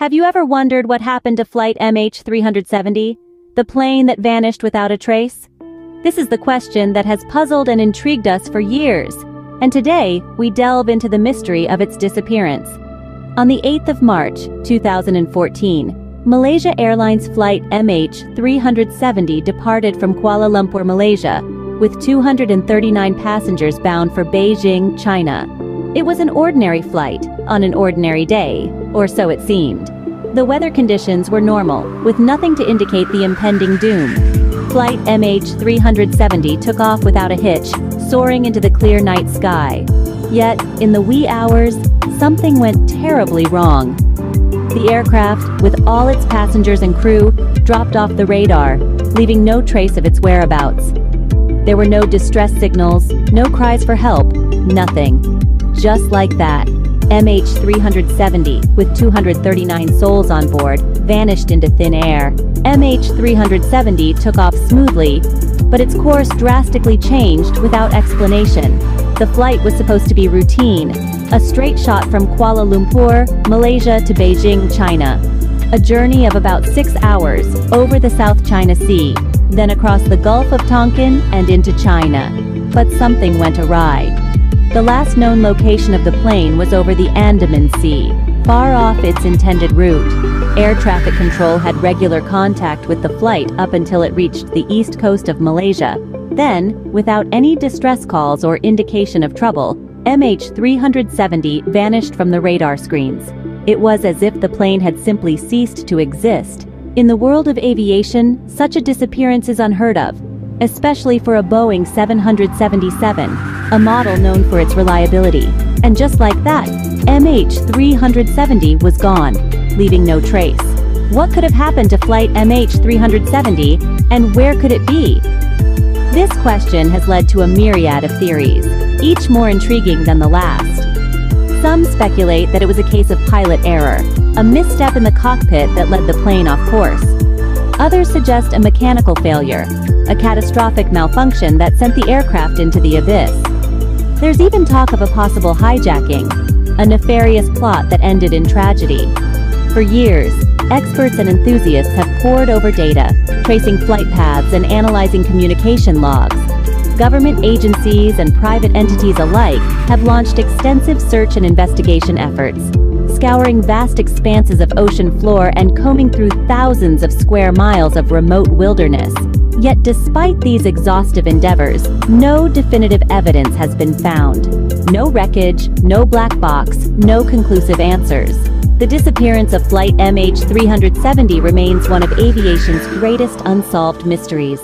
Have you ever wondered what happened to Flight MH370? The plane that vanished without a trace? This is the question that has puzzled and intrigued us for years, and today we delve into the mystery of its disappearance. On the 8th of March, 2014, Malaysia Airlines flight MH370 departed from Kuala Lumpur, Malaysia, with 239 passengers bound for Beijing, China. It was an ordinary flight, on an ordinary day, or so it seemed. The weather conditions were normal, with nothing to indicate the impending doom. Flight MH370 took off without a hitch, soaring into the clear night sky. Yet, in the wee hours, something went terribly wrong. The aircraft, with all its passengers and crew, dropped off the radar, leaving no trace of its whereabouts. There were no distress signals, no cries for help, nothing. Just like that, MH370, with 239 souls on board, vanished into thin air. MH370 took off smoothly, but its course drastically changed without explanation. The flight was supposed to be routine, a straight shot from Kuala Lumpur, Malaysia to Beijing, China. A journey of about six hours, over the South China Sea, then across the Gulf of Tonkin and into China. But something went awry. The last known location of the plane was over the Andaman Sea, far off its intended route. Air traffic control had regular contact with the flight up until it reached the east coast of Malaysia. Then, without any distress calls or indication of trouble, MH370 vanished from the radar screens. It was as if the plane had simply ceased to exist. In the world of aviation, such a disappearance is unheard of, especially for a Boeing 777, a model known for its reliability. And just like that, MH370 was gone, leaving no trace. What could have happened to flight MH370, and where could it be? This question has led to a myriad of theories, each more intriguing than the last. Some speculate that it was a case of pilot error, a misstep in the cockpit that led the plane off course. Others suggest a mechanical failure, a catastrophic malfunction that sent the aircraft into the abyss. There's even talk of a possible hijacking, a nefarious plot that ended in tragedy. For years, experts and enthusiasts have pored over data, tracing flight paths and analyzing communication logs. Government agencies and private entities alike have launched extensive search and investigation efforts, scouring vast expanses of ocean floor and combing through thousands of square miles of remote wilderness. Yet despite these exhaustive endeavors, no definitive evidence has been found. No wreckage, no black box, no conclusive answers. The disappearance of Flight MH370 remains one of aviation's greatest unsolved mysteries.